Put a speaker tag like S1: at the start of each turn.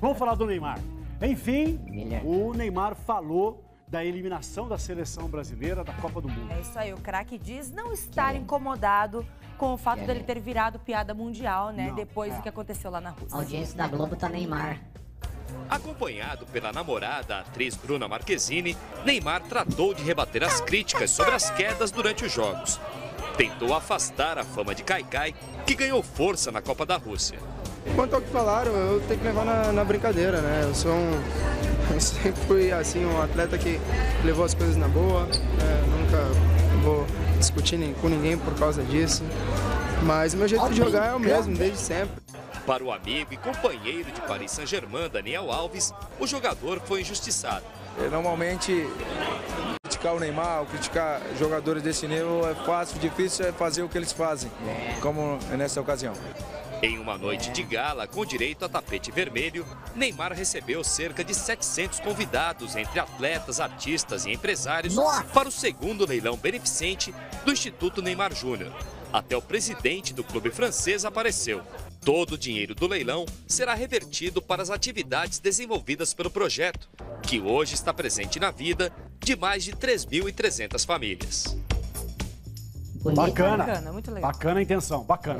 S1: Vamos falar do Neymar. Enfim, o Neymar falou da eliminação da seleção brasileira da Copa do Mundo.
S2: É isso aí, o craque diz não estar incomodado com o fato
S3: É.
S2: dele ter virado piada mundial, né?
S1: Não,
S2: depois
S1: é.
S2: do que aconteceu lá na
S3: A
S2: Rússia.
S3: audiência da Globo tá Neymar.
S4: Acompanhado pela namorada, a atriz Bruna Marquezine, Neymar tratou de rebater as críticas sobre as quedas durante os jogos. Tentou afastar a fama de Kaikai, que ganhou força na Copa da Rússia.
S5: Quanto ao que falaram, eu tenho que levar na, na brincadeira, né? Eu sou um. Eu sempre fui assim, um atleta que levou as coisas na boa, né? nunca vou discutir nem com ninguém por causa disso. Mas o meu jeito de jogar é o mesmo, desde sempre.
S4: Para o amigo e companheiro de Paris Saint-Germain, Daniel Alves, o jogador foi injustiçado.
S6: Normalmente, criticar o Neymar, ou criticar jogadores desse nível é fácil, difícil é fazer o que eles fazem, como nessa ocasião.
S4: Em uma noite de gala com direito a tapete vermelho, Neymar recebeu cerca de 700 convidados, entre atletas, artistas e empresários, para o segundo leilão beneficente do Instituto Neymar Júnior. Até o presidente do clube francês apareceu. Todo o dinheiro do leilão será revertido para as atividades desenvolvidas pelo projeto, que hoje está presente na vida de mais de 3.300 famílias.
S1: Bacana.
S2: Bacana, muito legal.
S1: Bacana a intenção, bacana.